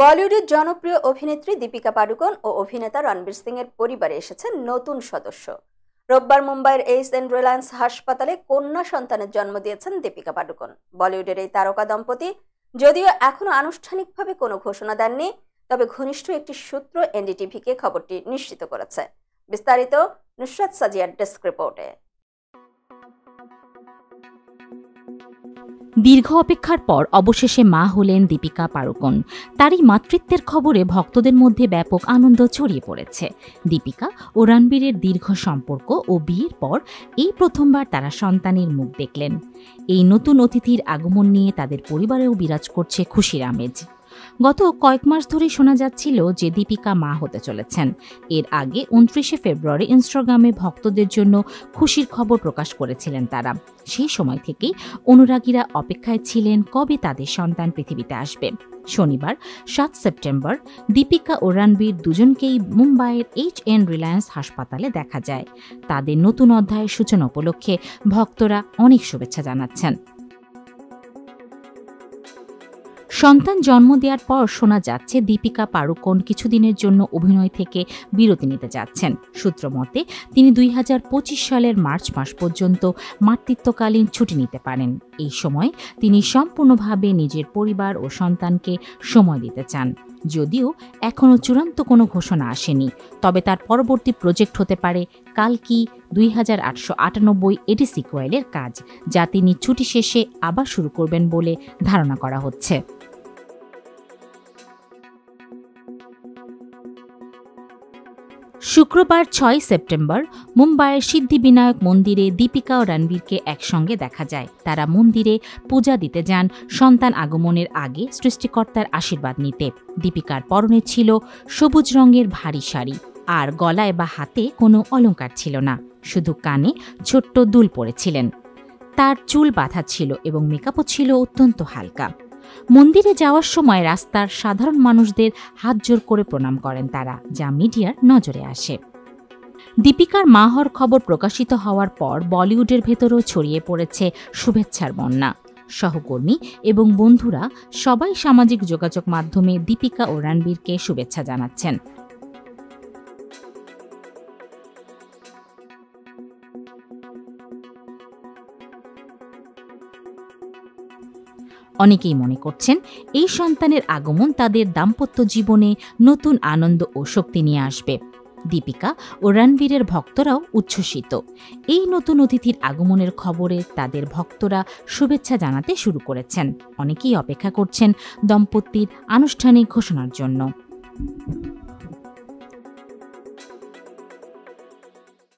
বলিউডের জনপ্রিয় অভিনেত্রী দীপিকা পাডুকোন ও অভিনেতা রণবীর সিং এর পরিবারে এসেছে নতুন সদস্য। রোববার মুম্বাইয়ের এইচ এন্ড রিলায়েন্স হাসপাতালে কন্যা সন্তানের জন্ম দিয়েছেন দীপিকা পাডুকোন। বলিউডের এই তারকা দম্পতি যদিও এখনও আনুষ্ঠানিকভাবে কোনো ঘোষণা দেননি, তবে ঘনিষ্ঠ একটি সূত্র এনডিটিভিকে খবরটি নিশ্চিত করেছে। বিস্তারিত নুসরাত সাজিয়ার ডেস্ক রিপোর্টে। দীর্ঘ অপেক্ষার পর অবশেষে মা হলেন দীপিকা পাড়ুকোন। তারই মাতৃত্বের খবরে ভক্তদের মধ্যে ব্যাপক আনন্দ ছড়িয়ে পড়েছে। দীপিকা ও রণবীরের দীর্ঘ সম্পর্ক ও বিয়ের পর এই প্রথমবার তারা সন্তানের মুখ দেখলেন। এই নতুন অতিথির আগমন নিয়ে তাদের পরিবারেও বিরাজ করছে খুশির আমেজ। গত কয়েক মাস ধরে শোনা যাচ্ছিল যে দীপিকা মা হতে চলেছেন। এর আগে উনত্রিশে ফেব্রুয়ারি ইনস্টাগ্রামে ভক্তদের জন্য খুশির খবর প্রকাশ করেছিলেন তারা। সেই সময় থেকেই অনুরাগীরা অপেক্ষায় ছিলেন কবে তাদের সন্তান পৃথিবীতে আসবে। শনিবার, সাত সেপ্টেম্বর, দীপিকা ও রণবীর দুজনকেই মুম্বাইয়ের এইচ এন রিলায়েন্স হাসপাতালে দেখা যায়। তাদের নতুন অধ্যায়ের সূচনা উপলক্ষে ভক্তরা অনেক শুভেচ্ছা জানাচ্ছেন। সন্তান জন্ম দেওয়ার পর শোনা যাচ্ছে দীপিকা পাড়ুকোন কিছুদিনের জন্য অভিনয় থেকে বিরতি নিতে যাচ্ছেন। সূত্র মতে, তিনি দুই হাজার পঁচিশ সালের মার্চ মাস পর্যন্ত মাতৃত্বকালীন ছুটি নিতে পারেন। এই সময় তিনি সম্পূর্ণভাবে নিজের পরিবার ও সন্তানকে সময় দিতে চান। যদিও এখনও চূড়ান্ত কোনো ঘোষণা আসেনি। তবে তার পরবর্তী প্রজেক্ট হতে পারে কালকি দুই হাজার আটশো আটানব্বই এটি সিকোয়েলের কাজ, যা তিনি ছুটি শেষে আবার শুরু করবেন বলে ধারণা করা হচ্ছে। শুক্রবার ছয় সেপ্টেম্বর মুম্বাইয়ের সিদ্ধিবিনায়ক মন্দিরে দীপিকা ও রণবীরকে একসঙ্গে দেখা যায়। তারা মন্দিরে পূজা দিতে যান। সন্তান আগমনের আগে সৃষ্টিকর্তার আশীর্বাদ নিতে। দীপিকার পরনে ছিল সবুজ রঙের ভারী শাড়ি। আর গলায় বা হাতে কোনো অলঙ্কার ছিল না। শুধু কানে ছোট্ট দুল পরেছিলেন। তার চুল বাঁধা ছিল এবং মেকআপও ছিল অত্যন্ত হালকা। মন্দিরে যাওয়ার সময় রাস্তার সাধারণ মানুষদের হাত জোর করে প্রণাম করেন তারা, যা মিডিয়ার নজরে আসে। দীপিকার মা হওয়ার খবর প্রকাশিত হওয়ার পর বলিউডের ভেতরেও ছড়িয়ে পড়েছে শুভেচ্ছার বন্যা। সহকর্মী এবং বন্ধুরা সবাই সামাজিক যোগাযোগ মাধ্যমে দীপিকা ও রণবীরকে শুভেচ্ছা জানাচ্ছেন। অনেকেই মনে করছেন এই সন্তানের আগমন তাদের দাম্পত্য জীবনে নতুন আনন্দ ও শক্তি নিয়ে আসবে। দীপিকা ও রণবীরের ভক্তরাও উচ্ছ্বসিত। এই নতুন অতিথির আগমনের খবরে তাদের ভক্তরা শুভেচ্ছা জানাতে শুরু করেছেন। অনেকেই অপেক্ষা করছেন দম্পতির আনুষ্ঠানিক ঘোষণার জন্য।